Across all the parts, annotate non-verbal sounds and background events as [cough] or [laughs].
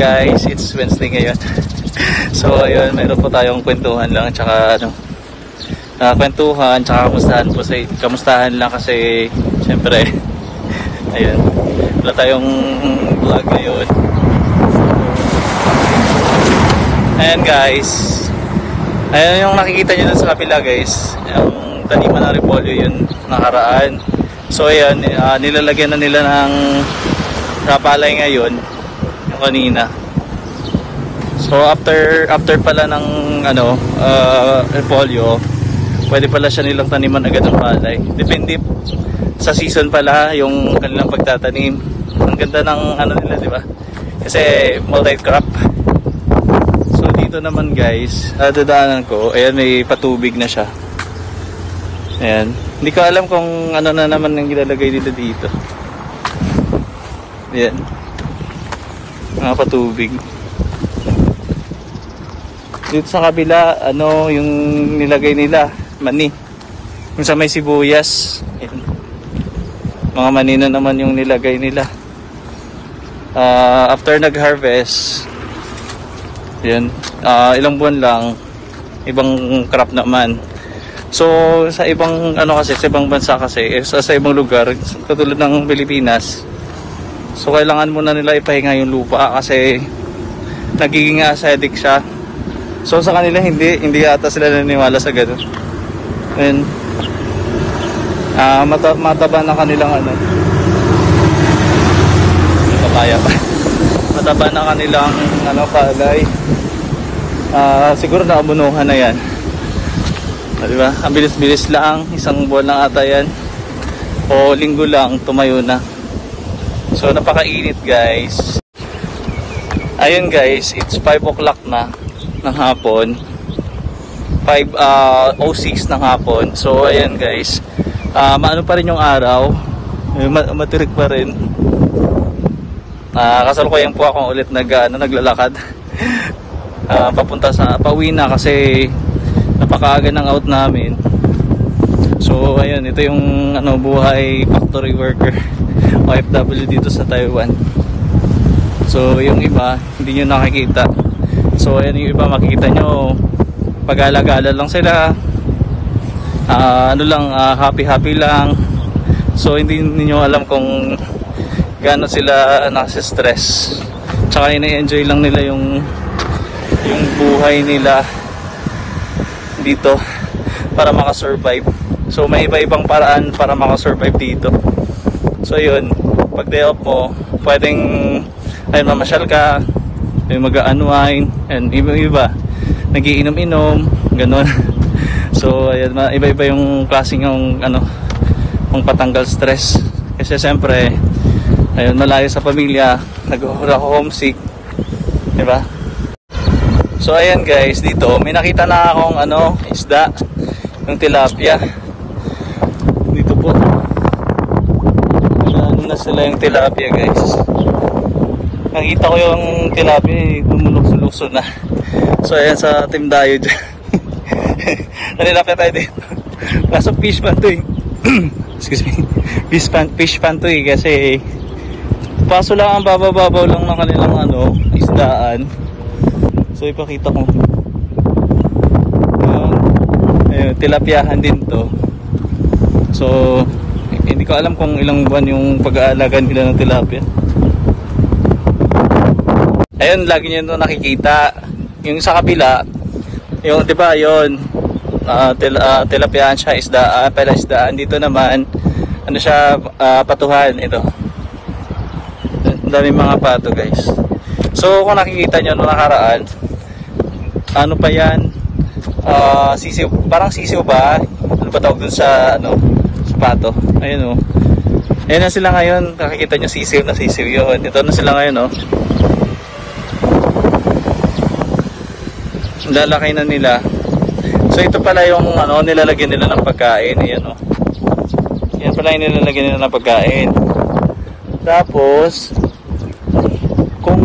Guys. It's Wednesday ngayon. [laughs] so, ayun, mayroon po tayong kwentuhan lang. Tsaka, ano, uh, kwentuhan, tsaka kamustahan po sa, kamustahan lang kasi, syempre, [laughs] ayun, wala tayong vlog ngayon. Ayan guys. Ayan yung nakikita nyo sa kapila guys. Yung taniman ng repolyo yun nakaraan. So ayan, uh, nilalagyan na nila ng rapalay ngayon kanina. So after after pala ng ano uh, repolyo, pwede pala siya nilang taniman agad ng palay. Depende sa season pala yung kanilang pagtatanim. Ang ganda ng ano nila, di ba? Kasi multi-crop. So dito naman guys, uh, dadaanan ko, ayan may patubig na siya. Ayan. Hindi ko alam kung ano na naman ang ilalagay nila dito. Ayan. Mga patubig. Dito sa kabila, ano yung nilagay nila? Mani. Yung sa may sibuyas. Ayan. Mga mani na naman yung nilagay nila. Uh, after nag-harvest, yan, uh, ilang buwan lang, ibang crop naman. So, sa ibang ano kasi, sa ibang bansa kasi, eh, sa, sa ibang lugar, katulad ng Pilipinas, so kailangan muna nila ipahinga yung lupa kasi nagiging acidic siya. So sa kanila hindi, hindi ata sila naniniwala sa ganun. And uh, mata mataba na kanilang ano. Papaya pa. [laughs] mataba na kanilang ano palay. Uh, siguro na abunuhan na 'yan. Ah, di ba? Ang bilis-bilis lang, isang buwan lang ata 'yan. O linggo lang tumayo na. So napakainit guys. Ayun guys, it's 5 o'clock na ng hapon. 5 uh, 06 ng hapon. So ayan guys. Uh, maano pa rin yung araw. Matirik pa rin. Uh, kasalukuyan po ako ulit nag, ano, naglalakad. uh, [laughs] papunta sa pauwi na kasi napakaaga ng out namin. So ayun, ito yung ano buhay factory worker [laughs] OFW dito sa Taiwan. So yung iba hindi niyo nakikita. So ayan yung iba makikita nyo pag-alagala lang sila. Uh, ano lang uh, happy happy lang. So hindi niyo alam kung gaano sila nasa-stress. Tsaka ina-enjoy lang nila yung yung buhay nila dito para makasurvive. So may iba-ibang paraan para makasurvive dito. So yun, pag day off mo, pwedeng ayun mamasyal ka, may mag-unwind, and iba-iba, nagiinom-inom, ganun. [laughs] so ayun, iba-iba yung klaseng yung ano, yung patanggal stress. Kasi siyempre, ayun, malayo sa pamilya, nag-homesick, di ba? So ayan guys, dito may nakita na akong ano, isda, yung tilapia. Dito po. Ano na sila yung tilapia guys. Nakita ko yung tilapia, lumulukso-lukso na. [laughs] So ayan sa team dayo dyan. [laughs] Nanilapya tayo dito. [laughs] Kaso fish pan to eh. [clears throat] Excuse me. Fish pan, fish pan to eh kasi paso lang ang babababaw lang ng kanilang ano, isdaan So ipakita ko. Ayan. Ayun, tilapiahan din to. So ko alam kung ilang buwan yung pag-aalaga nila ng tilapia. Ayun, lagi niyo ito nakikita. Yung sa kabila, yung 'di ba, yon uh, til, uh, tilapiahan siya isda, uh, pala isdaan dito naman ano siya uh, patuhan ito. Daming mga pato, guys. So kung nakikita niyo no nakaraan, ano pa yan uh, sisiw parang sisiw ba ano ba tawag dun sa ano pato ayun oh. ayun na sila ngayon nakikita nyo sisiw na sisiw yun ito na sila ngayon oh. lalaki na nila so ito pala yung ano nilalagyan nila ng pagkain ayan oh. yan pala yung nilalagyan nila ng pagkain tapos kung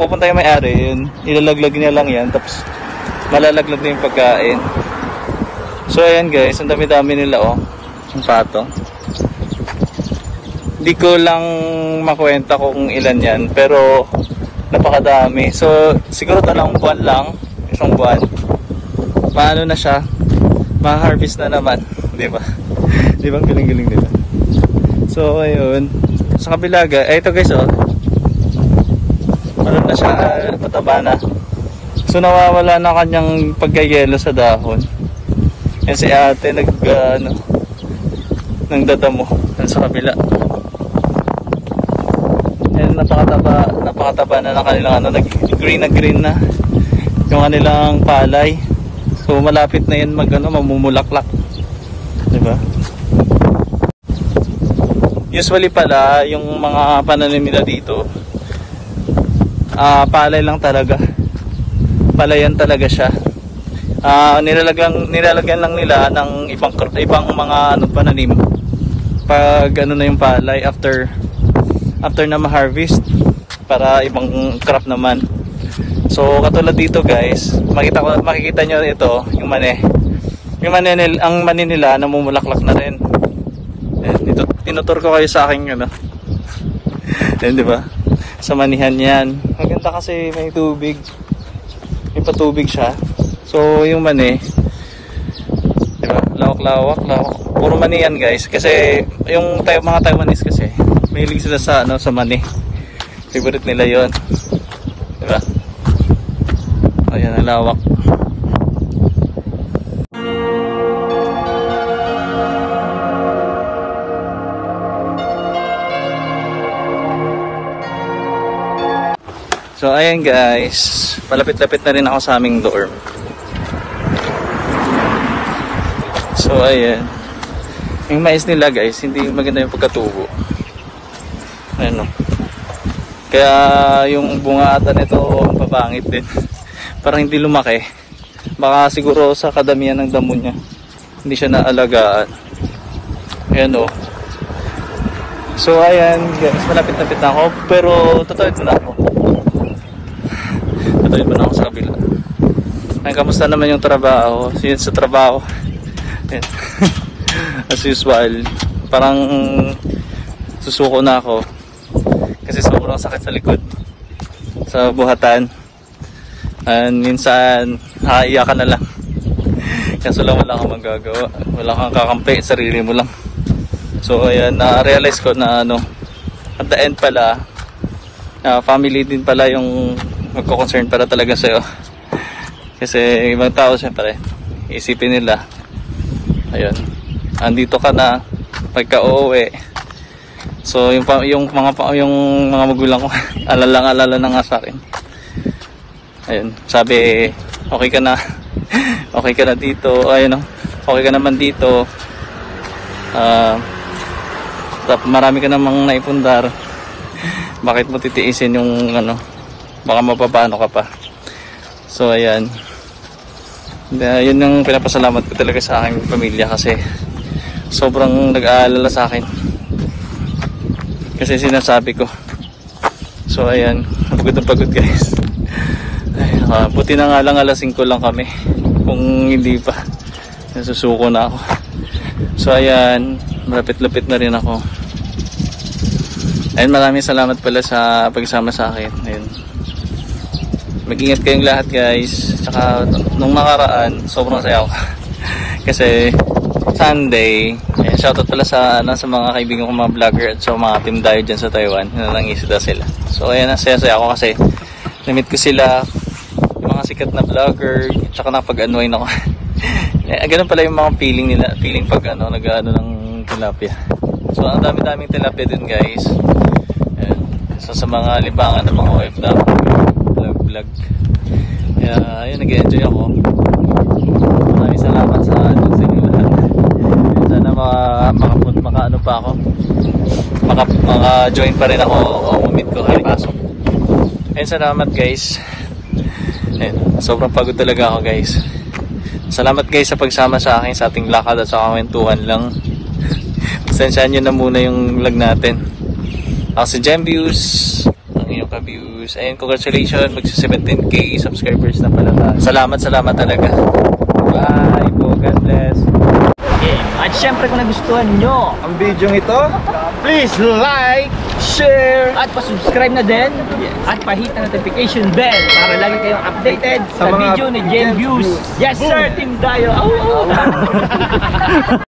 pupunta yung may-ari, yun, ilalaglag niya lang yan, tapos malalaglag na yung pagkain. So ayan guys, ang dami-dami nila oh, yung pato. Di ko lang makwenta kung ilan yan, pero napakadami. So, siguro dalawang buwan lang, isang buwan. Paano na siya? Ma-harvest na naman, di ba? di ba ang galing-galing nila? So, ayun. Sa kabila, ga- eh, ito guys, oh. Ano na siya, ah, pataba na. So, nawawala na kanyang pagkayelo sa dahon. Yan si ate, nag, ah, ano, nang dadamo yan sa kabila. Yan, napakataba, napakataba na ng kanilang ano, nag green na green na yung kanilang palay. So malapit na yan mag ano, mamumulaklak. 'Di ba? Usually pala yung mga pananim nila dito ah palay lang talaga. Palayan talaga siya. Ah nilalagyan nilalagyan lang nila ng ibang ibang mga ano pananim pag ano na yung palay after after na ma-harvest para ibang crop naman. So katulad dito guys, makita ko makikita nyo ito, yung mani. Yung mani nil, ang mani nila namumulaklak na rin. Ayan, ito tinutur ko kayo sa akin ano. [laughs] Yan di ba? Sa manihan 'yan. Maganda kasi may tubig. May patubig siya. So yung mani, di ba? Lawak-lawak, lawak. Puro mani yan guys kasi yung tayo mga Taiwanese kasi mahilig sila sa ano sa mani. Favorite nila 'yon. Di ba? Ayan ang lawak. So ayan guys, palapit-lapit na rin ako sa aming dorm. [laughs] So ayan. Yung mais nila guys, hindi maganda yung pagkatubo. Ayan o. Kaya yung bunga nito papangit din. [laughs] Parang hindi lumaki. Baka siguro sa kadamihan ng damo niya. Hindi siya naalagaan. Ayan o. So ayan guys, malapit-lapit na ako. Pero totoo ito na ako. Totoo ba na ako sa kabila. Ay, kamusta naman yung trabaho? Yun sa trabaho. Ayan. [laughs] As usual, parang susuko na ako. Kasi sobrang sakit sa likod. Sa buhatan. And minsan, nakaiyak ka na lang. [laughs] Kaso lang wala kang magagawa. Wala kang kakampi, sarili mo lang. So ayan, na-realize ko na ano, at the end pala, ah, family din pala yung magko-concern pala talaga sa'yo. [laughs] Kasi ibang tao siyempre, isipin nila, ayun, andito ka na, pagka uuwi. So yung, yung, mga, yung mga magulang ko, [laughs] alalang-alala na nga sa akin. Ayun, sabi, okay ka na, [laughs] okay ka na dito, ayun no, okay ka naman dito. Ah, tap marami ka namang naipundar. [laughs] Bakit mo titiisin yung ano, baka mapapano ka pa. So ayan. Uh, yun yung pinapasalamat ko talaga sa aking pamilya kasi sobrang nag-aalala sa akin. Kasi sinasabi ko. So ayan, [laughs] pagod na pagod guys. Ay, ah, buti na nga lang alas 5 lang kami. Kung hindi pa, nasusuko na ako. So ayan, malapit-lapit na rin ako. Ayun, maraming salamat pala sa pagsama sa akin. Ayun. Mag-ingat kayong lahat guys. Tsaka nung nakaraan, sobrang saya ako. [laughs] Kasi Sunday, ayan, shoutout pala sa, ano, sa mga kaibigan ko mga vlogger at sa mga team dayo dyan sa Taiwan. Yun lang isda sila. So ayan, saya-saya ako kasi namit ko sila yung mga sikat na vlogger tsaka napag-unwind ako. [laughs] eh, ganun pala yung mga feeling nila, feeling pag ano, nag-ano ng tilapia. So ang dami-daming tilapia din guys. Ayan. So sa mga libangan ng mga OFW, vlog. Kaya ayun, nag-enjoy ako. Maraming salamat sa ano sa inyo lahat. Sana maka, maka, maka ano pa ako. Maka, maka join pa rin ako o umit ko kahit pasok. Ayun, salamat guys. Ayun, sobrang pagod talaga ako guys. Salamat guys sa pagsama sa akin sa ating lakad at sa kawentuhan lang. Pasensyahan nyo na muna yung vlog natin. Ako si Gemviews, ang inyong ka-views. Ayun, congratulations, magsi 17k subscribers na pala tayo. Salamat, salamat talaga. Bye po, God bless. At syempre kung nagustuhan nyo Ang video ito, please like, share, At pa-subscribe na din at pa-hit na notification bell para lagi kayong updated sa, Sa video ni Jen Views. Yes sir, Team Dayo. Au, au. [laughs]